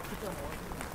아, 그죠?